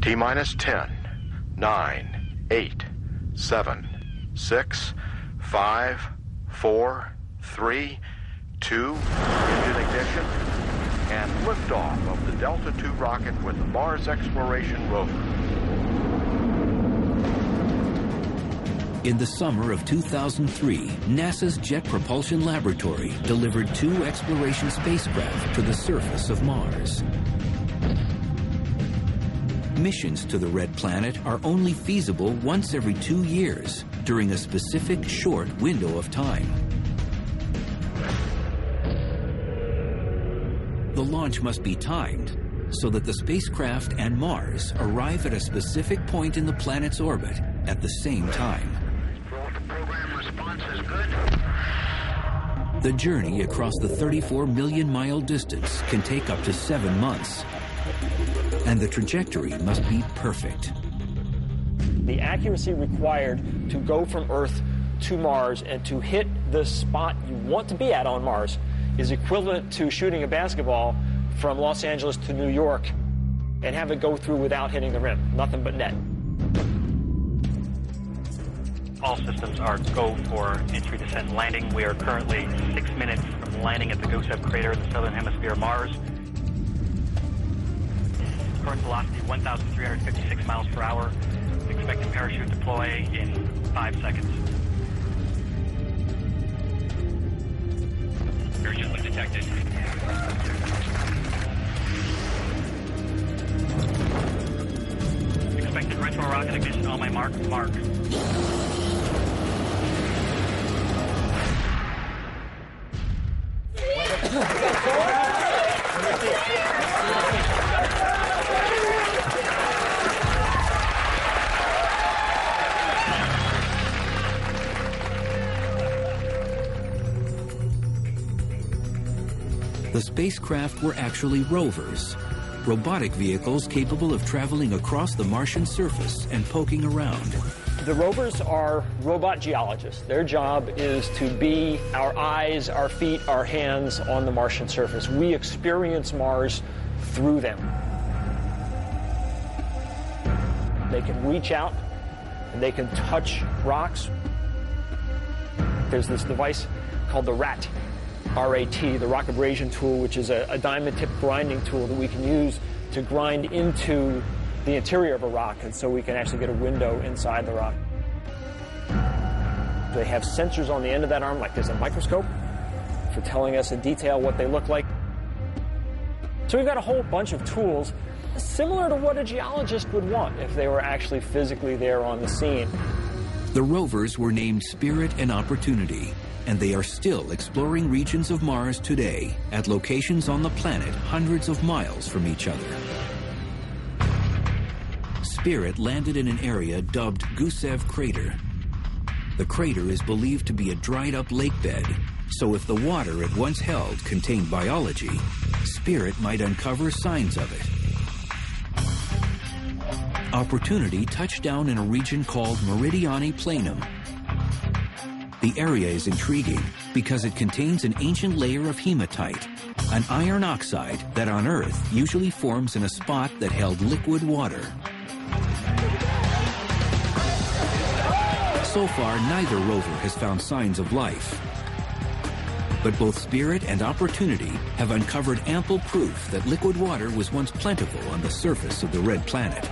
T minus 10, 9, 8, 7, 6, 5, 4, 3, 2, engine ignition, and liftoff of the Delta II rocket with the Mars Exploration Rover. In the summer of 2003, NASA's Jet Propulsion Laboratory delivered two exploration spacecraft to the surface of Mars. Missions to the Red Planet are only feasible once every two years during a specific short window of time. The launch must be timed so that the spacecraft and Mars arrive at a specific point in the planet's orbit at the same time. The journey across the 34 million mile distance can take up to seven months. And the trajectory must be perfect. The accuracy required to go from Earth to Mars and to hit the spot you want to be at on Mars is equivalent to shooting a basketball from Los Angeles to New York and have it go through without hitting the rim. Nothing but net. All systems are go for entry, descent, landing. We are currently six minutes from landing at the Gusev crater in the southern hemisphere of Mars. Current velocity 1,356 miles per hour. Expected parachute deploy in five seconds. Parachute was detected. Expected retro rocket ignition on my mark. Mark. The spacecraft were actually rovers, robotic vehicles capable of traveling across the Martian surface and poking around. The rovers are robot geologists. Their job is to be our eyes, our feet, our hands on the Martian surface. We experience Mars through them. They can reach out and they can touch rocks. There's this device called the RAT, RAT, the rock abrasion tool, which is a, a diamond tip grinding tool that we can use to grind into the interior of a rock, and so we can actually get a window inside the rock. They have sensors on the end of that arm, like there's a microscope, for telling us in detail what they look like. So we've got a whole bunch of tools similar to what a geologist would want if they were actually physically there on the scene. The rovers were named Spirit and Opportunity, and they are still exploring regions of Mars today at locations on the planet hundreds of miles from each other. Spirit landed in an area dubbed Gusev Crater. The crater is believed to be a dried up lake bed, so if the water it once held contained biology, Spirit might uncover signs of it. Opportunity touched down in a region called Meridiani Planum. The area is intriguing because it contains an ancient layer of hematite, an iron oxide that on Earth usually forms in a spot that held liquid water. So far, neither rover has found signs of life. But both Spirit and Opportunity have uncovered ample proof that liquid water was once plentiful on the surface of the red planet.